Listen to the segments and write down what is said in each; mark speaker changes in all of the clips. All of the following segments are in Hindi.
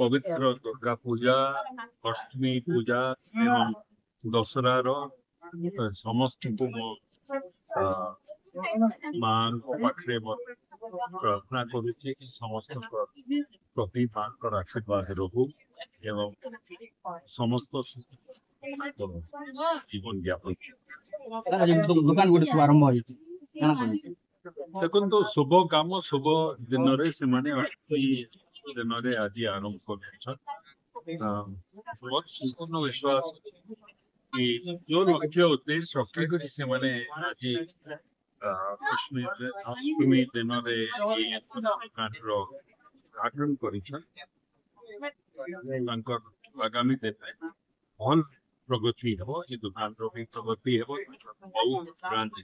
Speaker 1: ପବିତ୍ର ଦୁର୍ଗା ପୂଜା ଅଷ୍ଟମୀ ପୂଜା ଏବଂ ଦଶହରାର ସମସ୍ତଙ୍କୁ ମୋ ମାଙ୍କ ପାଖରେ ପ୍ରାର୍ଥନା କରୁଛି କି ସମସ୍ତଙ୍କ ପ୍ରତି ମାଙ୍କର ଆଶୀର୍ବାଦ ରହୁ ଏବଂ ସମସ୍ତ ଜୀବନ ଯାପନ
Speaker 2: ଦୋକାନ ଗୋଟେ ଆରମ୍ଭ ହେଇଛି
Speaker 1: ଦେଖନ୍ତୁ ଶୁଭ କାମ ଶୁଭ ଦିନରେ ସେମାନେ ଅଷ୍ଟମୀ demeurait à Dialon College. बहुत विश्वास कि जो मुख्य उद्देश्य रखेगा जिसे मैंने आज कश्मीर अष्टमी तेनारे ये कांटर आक्रम करी ତାଙ୍କର ଆଗାମୀ ଦେବେ ଭଲ ପ୍ରଗତି ହେବ ଏ ଦୋକାନର ବି ପ୍ରଗତି ହେବ ବହୁ ବ୍ରାଞ୍ଚ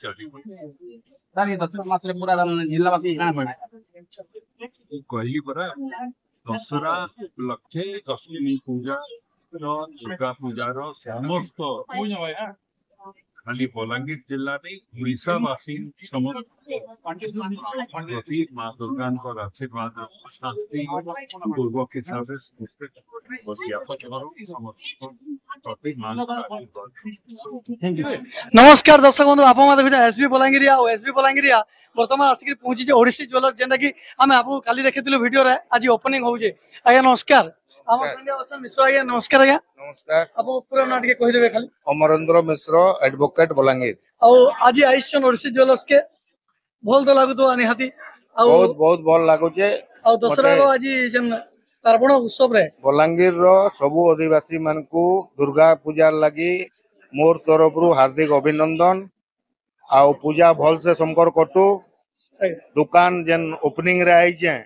Speaker 1: ଚାଲିବ
Speaker 2: ସାର୍ ଏ ଦଶ ମାସରେ ପୁରା ଜିଲ୍ଲାବାସୀ ଗାଁ
Speaker 1: कहल परा दशहरा लक्ष्य दशमी पूजा दुर्गा पूजा रूजार समस्त বলঙ্গির জেলাতে পুরীসাবাসী সমক পান্তির নিচে ফন্ডে মা দুর্গাংকর আশীর্বাদ ও শান্তি গবগ কে সার্ভিসে বসিয়া পক্ষে সমক টপিক মানা থ্যাঙ্ক ইউ
Speaker 3: নমস্কার দর্শক বন্ধু আপোমা এসবি বলঙ্গিরিয়া ও এসবি বলঙ্গিরিয়া বর্তমান আসিকি পৌঁছি যে ওড়িশি জোলার যে নাকি আমি আপোক খালি দেখিতল ভিডিও রে আজি ওপেনিং হউজে আ নমস্কার আমার সঙ্গে অচন मिश्रा แก নমস্কার আ
Speaker 4: নমস্কার
Speaker 3: আপু পুরা নাটকে কই দেবে খালি
Speaker 4: অমরেন্দ্র মিশ্র এড एडवोकेट बलांगीर
Speaker 3: आज आईसी ज्वेलर्स के भल तो लगुत बहुत
Speaker 4: बहुत भल लगुचे बलांगीर रु अदिवासी मान को दुर्गा पूजार लगी मोर तरफ रु हार्दिक अभिनंदन आउ पूजा भल से शंकर कटु दुकान जेन ओपनिंग रे आई छे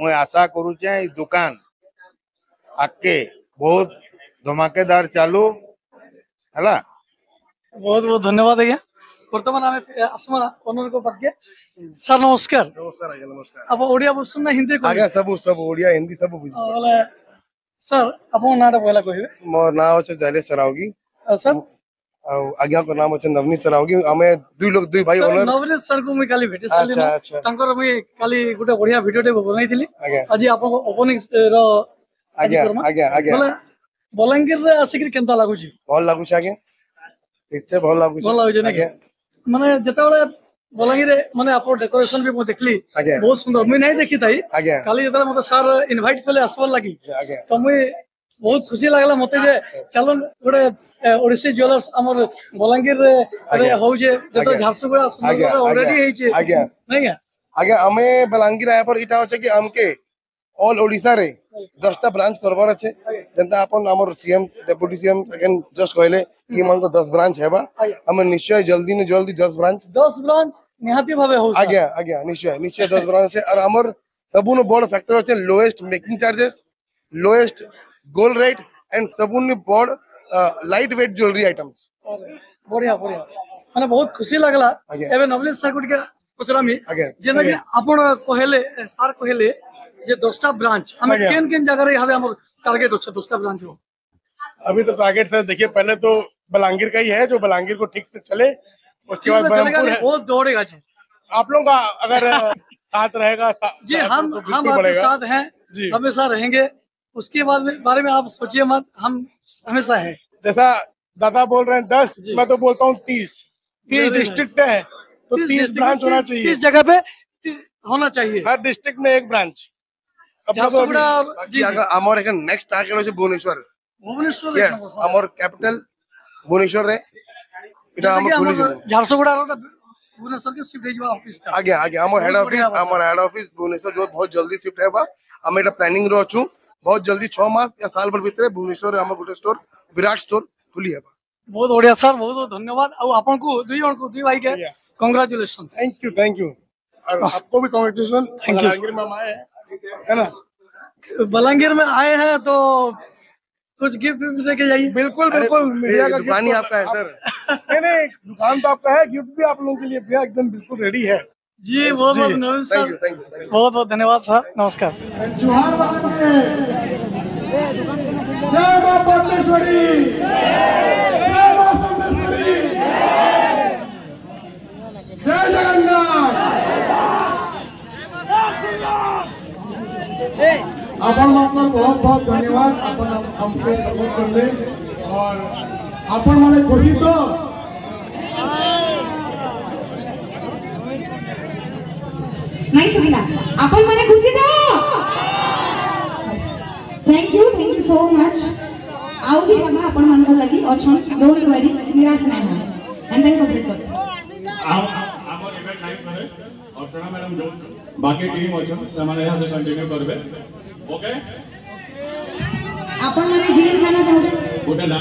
Speaker 4: मु आशा करू छे दुकान आके बहुत धमाकेदार चालू हला
Speaker 3: बहुत बहुत धन्यवाद आज बर्तमान आम आसमान अनुरोध पाखे सर नमस्कार
Speaker 5: नमस्कार
Speaker 3: हिंदी
Speaker 5: सब सब ओडिया हिंदी सब
Speaker 3: सर ना कह
Speaker 5: मो ना जाले सरावगी
Speaker 3: सर
Speaker 5: आज्ञा को नाम नवनी सर हमें दुई लोग दुई भाई ओनर
Speaker 3: नवनी सर को मैं काली भेटिस अच्छा, काली
Speaker 5: अच्छा।
Speaker 3: तंकर मैं काली गुटे बढ़िया वीडियो टे बनाई थी आज आप ओपनिंग रो
Speaker 5: आज आ गया बोला
Speaker 3: बोलंगिर आसी के केंता लागो जी
Speaker 5: बहुत लागो छ आ ଏତେ ଭଲ ଲାଗୁଛି ଭଲ ଲାଗୁଛି ନାଇଁ
Speaker 3: ମାନେ ଯେତେବେଳେ ବଲାଙ୍ଗୀରରେ ମାନେ ଆପଣ ଡେକୋରେସନ ବି ମୁଁ ଦେଖିଲି ବହୁତ ସୁନ୍ଦର ମୁଇଁ ନାଇଁ ଦେଖିଥାଇ କାଲି ଯେତେବେଳେ ମତେ ସାର୍ ଇନଭାଇଟ କଲେ ଆସିବାର ଲାଗି ତ ମୁଇଁ ବହୁତ ଖୁସି ଲାଗିଲା ମତେ ଯେ ଚାଲ ଗୋଟେ ଓଡ଼ିଶୀ ଜୁଏଲର୍ସ ଆମର ବଲାଙ୍ଗୀରରେ ହଉଛେ ଯେତେବେଳେ ଝାରସୁଗୁଡ଼ା ଅଲରେଡି ହେଇଛେ ନାଇଁ
Speaker 5: ଆଜ୍ଞା ଆମେ ବଲାଙ୍ଗୀର ଆୟା ପରେ ଇଟା ହଉଛେ କି ଆମକେ ઓલ ઓડિશારે দশটা ব্রাঞ্চ করবার আছে যেটা আপন আমার CM deputy CM second just কইলে কি মানকো 10 ব্রাঞ্চ হেবা আমি নিশ্চয় জলদি নে জলদি 10 ব্রাঞ্চ
Speaker 3: 10 ব্রাঞ্চ নিহাতি ভাবে হো আজ্ঞা
Speaker 5: আজ্ঞা নিশ্চয় নিশ্চয় 10 ব্রাঞ্চ আছে আর আমার সবুন বড় ফ্যাক্টর আছে lowest making charges lowest gold rate and সবুন বড় লাইট ওয়েট জুয়েলারি আইটেমস
Speaker 3: বড়িয়া বড়িয়া মানে বহুত খুশি লাগলা এবে নবলিস স্যার গুটিকে ପଚରାମି ଯେନ୍ଟାକି ଆପଣ କହିଲେ टारगेट अच्छा ब्रांच हो
Speaker 6: अभी तो टारगेट देखिए पहले तो बलांगीर का ही है जो बलांगीर को ठीक से चले उसके बाद
Speaker 3: बहुत दौड़ेगा जी
Speaker 6: आप लोग का अगर साथ रहेगा सा, जी हम तो हम आपके साथ
Speaker 3: हैं हमेशा रहेंगे उसके बाद में बारे में आप सोचिए मत हम हमेशा है
Speaker 6: जैसा दादा बोल रहे हैं दस मैं तो बोलता हूँ तीस
Speaker 3: तीस डिस्ट्रिक्ट
Speaker 6: है तो तीस ब्रांच होना चाहिए तीस
Speaker 3: जगह पे होना चाहिए
Speaker 6: हर डिस्ट्रिक्ट में एक ब्रांच
Speaker 3: नेक्स्ट
Speaker 5: टारगेट हो भुवनेश्वर
Speaker 3: भुवनेश्वर
Speaker 5: कैपिटल भुवनेश्वर झारसुगुड़ा
Speaker 3: के शिफ्ट ऑफिस बहुत बढ़िया सर बहुत बहुत धन्यवाद ଆଉ ଆପଣଙ୍କୁ ଦୁଇ ଜଣଙ୍କୁ ଦୁଇ ଭାଇ congratulation
Speaker 6: thank you thank you आपको भी कॉन्ग्रेचुलेसन बलांगीर में आए है ना
Speaker 3: बलांगीर में आए हैं तो कुछ गिफ्ट भी देके जाइए
Speaker 6: बिल्कुल बिल्कुल भैया दुकान ही आपका है
Speaker 5: सर
Speaker 6: नहीं नहीं दुकान तो आपका है गिफ्ट भी आप लोगों के लिए भैया एकदम बिल्कुल रेडी है
Speaker 3: जी बहुत बहुत धन्यवाद सर बहुत बहुत धन्यवाद सर नमस्कार
Speaker 6: जय मां
Speaker 5: परमेश्वरी जय जगन्नाथ अपन मतलब बहुत बहुत धन्यवाद अपन हमको सपोर्ट कर ले और अपन माने खुशी तो
Speaker 7: नहीं सुविधा अपन मैंने खुशी तो thank you thank you so much आओ भी जगह अपन मन को लगी और छोड़ डोंट वरी निराश नहीं है एंड देन कंप्लीट कर
Speaker 8: ম্যানেজমেন্ট নাই করে অর্চনা ম্যাডাম যোগ বাকি টিম অছ সেমানে এহাতে কন্টিনিউ করবে ওকে
Speaker 7: আপন মানে জিন খানা চাহুছেন
Speaker 8: গোটে না